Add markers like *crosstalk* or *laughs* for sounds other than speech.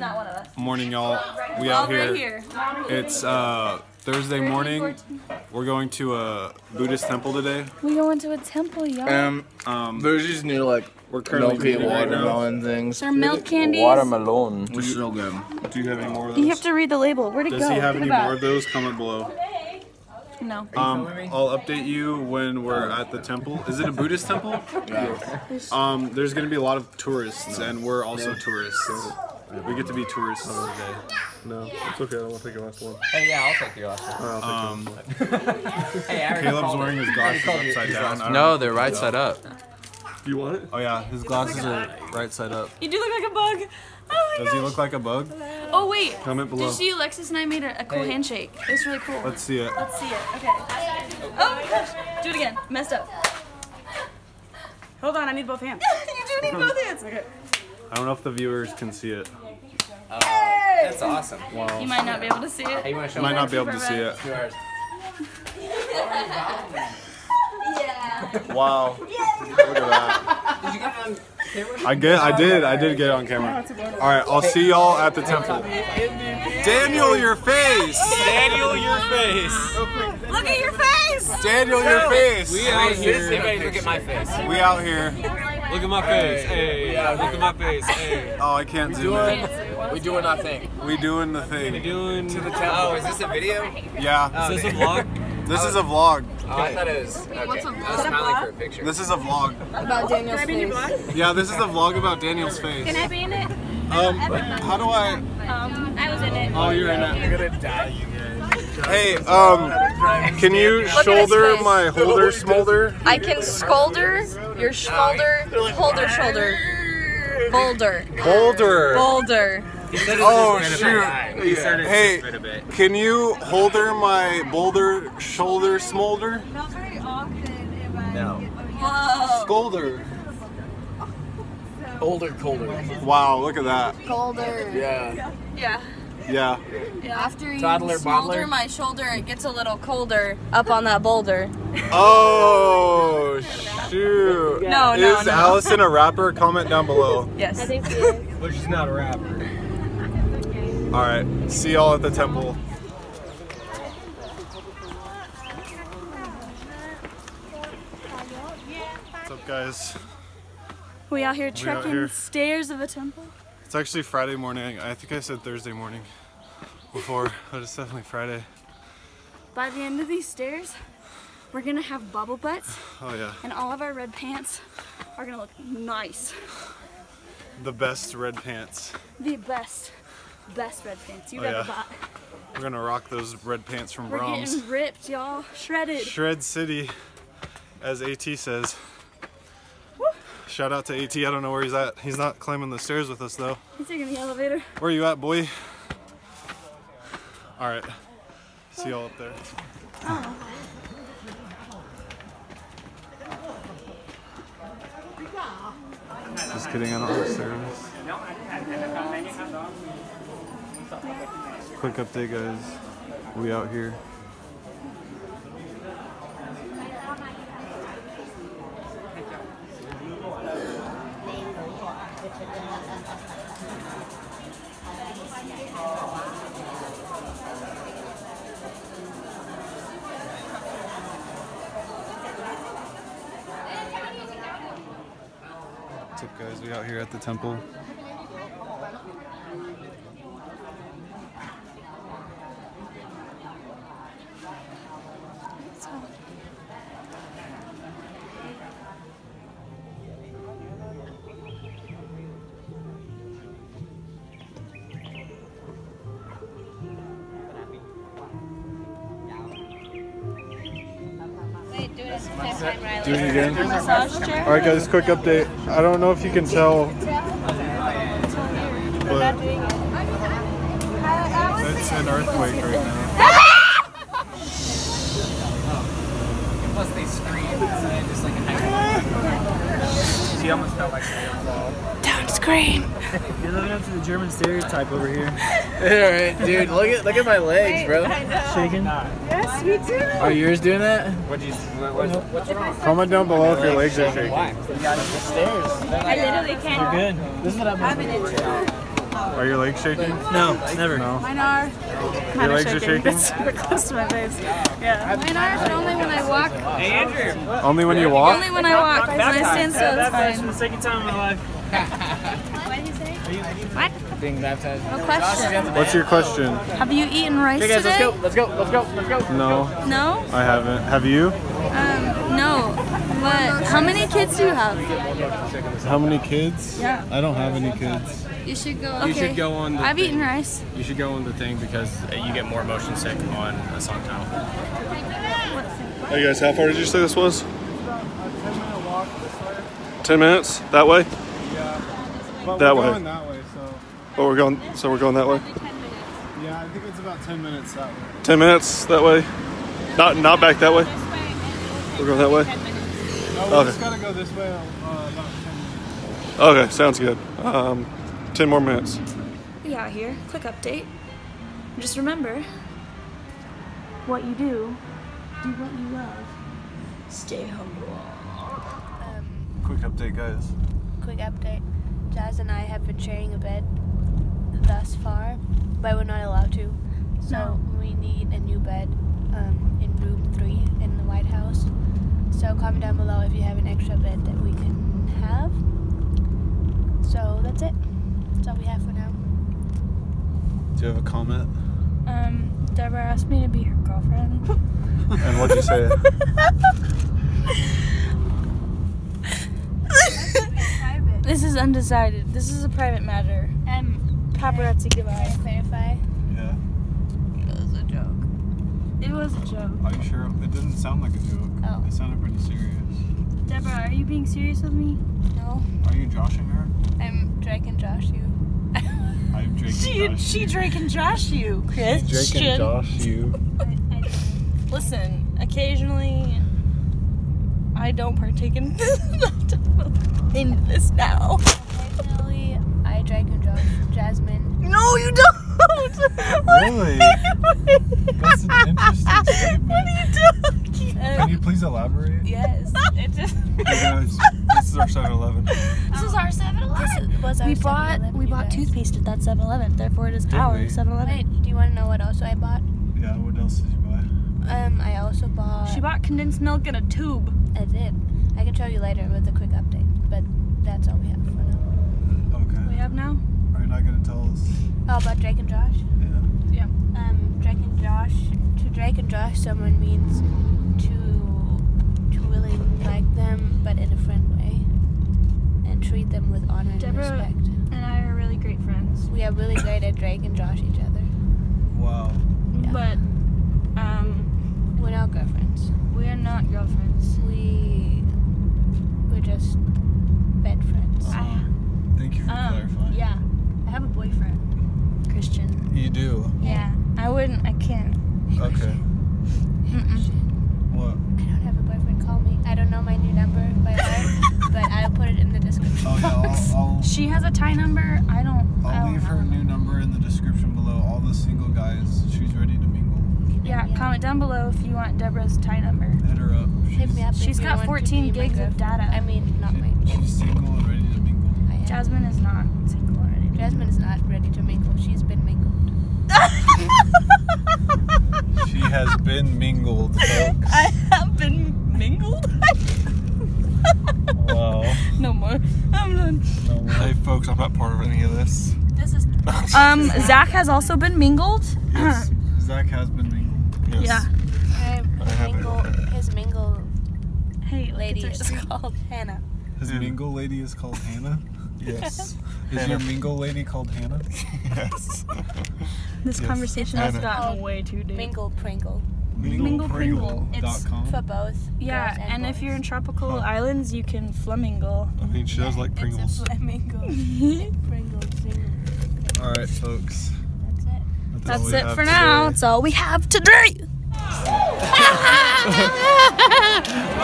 right. not one of us. Morning, y'all. We All out right here. here. It's uh, Thursday morning. We're going to a Buddhist temple today. We going to a temple, y'all. Um, Um, there's these new like we're currently milky eating right now. watermelon things. They're milk candies. Watermelon. They're so good. Do you have any more of those? You have to read the label. Where'd it Does go? he have Give any it more of those? Comment below. No. Um, I'll update you when we're at the temple. Is it a Buddhist temple? Yeah. Um, there's gonna be a lot of tourists, and we're also tourists. We get to be tourists today. No, it's okay. I don't want to take your last one. Hey, yeah, I'll take your last one. Um, *laughs* Hey, I already Caleb's wearing it. his glasses called you- upside his down. last I one. don't know No, they're right can side up. Do you want it? Oh yeah, his glasses are right side up. You do look like a bug. Oh my Does he look like a bug? Oh wait. Comment below. Did you see Alexis and I made a, a cool handshake? It was really cool. Let's see it. Let's see it. Okay. Oh my gosh. Do it again. Messed up. Hold on, I need both hands. *laughs* you do need both hands. Okay. I don't know if the viewers can see it. Oh, that's awesome. Wow. You might not be able to see it. Hey, you want to show Might not be able to see it. Yours. Wow. Look at that. Did you get on camera? I get. I did. I did get it on camera. All right. I'll see y'all at the temple. Daniel, your face. Daniel, your face. Look at your face. Daniel, your face. We out here. Everybody look at my face. We out here. Look at my face. Hey, look at my face. Hey. Oh, I can't zoom in. We doing our thing. We doing the thing. We doing to the Oh, is this a video? Yeah. Is this a vlog? This is a vlog. Oh, I thought it was. Okay. I was smiling for a picture. This is a vlog. About Daniel's face. Yeah, this is a vlog about Daniel's face. Can I be in it? Um, how do I? Um, I was in it. Oh, you're in it. You're gonna die, you guys. Hey, um, can you shoulder my holder smolder? I can scolder your smolder, holder shoulder, boulder, Boulder. boulder. Oh shoot. He Hey, just a bit. can you holder my boulder shoulder smolder? No. Whoa. Scolder. Older, colder. Wow, look at that. Colder. Yeah. Yeah. Yeah. After you Toddler, Smolder boddler. my shoulder, it gets a little colder up on that boulder. Oh shoot. No, no, Is no. Allison a rapper? Comment down below. Yes. i think so But she's not a rapper. All right. See y'all at the temple. What's up, guys? We out here We out trekking here. the stairs of a temple. It's actually Friday morning. I think I said Thursday morning before, but it's definitely Friday. By the end of these stairs, we're gonna have bubble butts, Oh yeah, and all of our red pants are gonna look nice. the best red pants. The best, best red pants you've Oh, ever yeah. bought. We're gonna rock those red pants from We're Brahms. getting ripped, y'all. Shredded. Shred City, as AT says. Shout out to AT. I don't know where he's at. He's not climbing the stairs with us though. He's taking the elevator. Where are you at, boy? All right. See y'all up there. Just kidding, I don't have stairs. Quick update, guys. We out here. We out here at the temple. Do it again. Massage chair. All right, guys. Quick update. I don't know if you can tell, but it's an earthquake right now. Plus they scream and just like a *laughs* She almost felt like a fall. Don't. You're living up to the German stereotype over here. *laughs* Alright, dude, look at look at my legs, bro. Shaking. Yes, me too. Are yours doing that? What'd you? What, what's, what's wrong? Comment down below if your legs are shaking. Why? You got the stairs. I literally can't. You're Good. This is what I've been Are your legs shaking? No, never. No. Mine are. Your legs are shaking? It's super close to my face. Yeah. Mine are, but only when I walk. Hey, Andrew. Only when you walk? Only when I walk. When I stand still, it's Baptized for fine. the second time in my life. *laughs* What did he say? What? Being baptized. No question. What's your question? Have you eaten rice Okay, guys, let's go. Let's go. Let's go. Let's go. No, No? I haven't. Have you? Um, no. But how many kids do you have? How many kids? Yeah. I don't have any kids. You should go. Okay. You should go on the I've thing. eaten rice. You should go on the thing because you get more motion sick on a songthaew. Hey guys, how far did you say this was? 10 minutes? That way? But That we're way. going that way, so Oh, we're going, so we're going that way? yeah, I think it's about 10 minutes that way. 10 minutes that way? Not, not back that way? We're going that way? No, we Okay. just gotta go this way uh, about 10 minutes. Okay, sounds good. Um, 10 more minutes. We out here. Quick update. Just remember what you do, do what you love. Stay humble. Um, Quick update, guys. quick update. Jazz and I have been sharing a bed thus far, but we're not allowed to. So No. we need a new bed um, in room three in the White House. So comment down below if you have an extra bed that we can have. So that's it. That's all we have for now. Do you have a comment? Um, Deborah asked me to be her girlfriend. *laughs* And what'd you say? *laughs* this is undecided. This is a private matter. Um, Paparazzi can I goodbye. clarify? yeah. It was a joke. It was a joke. Are you sure? It didn't sound like a joke. Oh. It sounded pretty serious. Deborah, are you being serious with me? No, Are you joshing her? I'm Drake and Josh you. I'm Drake *laughs* She and Josh. she Drake and Josh you, Chris. Drake and Josh, you. *laughs* Listen, occasionally I don't partake in *laughs* this, in this now. Occasionally, I Drake and Josh Jasmine. No, you don't. *laughs* Really? That's an interesting statement. What are you talking? Can you please elaborate? Yes, it just. *laughs* Hey guys, this is our 7-Eleven. This is our 7-Eleven. was our We bought we bought guys. toothpaste at that 7-Eleven. Therefore, it is Did our 7-Eleven. Wait, do you want to know what else I bought? Yeah, what else did you buy? Um, I also bought. She bought condensed milk in a tube. I did. I can show you later with a quick update, but that's all we have for now. Okay. We have now. Are you not gonna tell us? Oh, about Drake and Josh. Yeah. Yeah. Um, Drake and Josh. To Drake and Josh, someone means to to really like them, but in a friend way, and treat them with honor and Deborah- respect. And I are really great friends. We are really great at Drake and Josh each other. Wow. Yeah. But um, We're not girlfriends. we are not girlfriends. We we're just bed friends. I, Thank you for um, clarifying. yeah, I have a boyfriend, Christian. You do. Yeah, I wouldn't. I can't. Okay. What? I don't have a boyfriend. Call me. I don't know my new number by heart, *laughs* but I'll put it in the description Oh yeah, box. I'll, I'll, She has a Thai number. I don't. I I'll don't leave know. her new number in the description below. All the single guys, she's ready to mingle. Yeah, comment down below if you want Deborah's Thai number. Hit her up. Hit She's, me up. if She's you got 14 gigs of data. I mean, not my. she's single and ready to mingle. I am. Jasmine is not single already. Jasmine is not ready to mingle. She's been mingled. *laughs* She has been mingled, *laughs* folks. I have been mingled. *laughs* Wow. no more. I'm done. Hey folks, I'm not part of any of this. This is. Um, Zach has also been mingled. Yes. Zach has been mingled. Yeah. Her I have it. mingle. His mingle Hey, lady is called Hannah. His mm. mingle lady is called Hannah? *laughs* Yes. Is your mingle lady called Hannah? *laughs* Yes. *laughs* This Yes. conversation has Hannah. gotten way too deep. Mingle Pringle Mingle Pringle. It's Minglepringle.com. for both. Yeah, girls and if boys. you're in tropical Huh. islands, you can flamingo. I mean, she does like Pringles. It's a flamingo. Pringle. Single. Alright, folks. That's it. all That's it for now. today. That's all we have today. *laughs*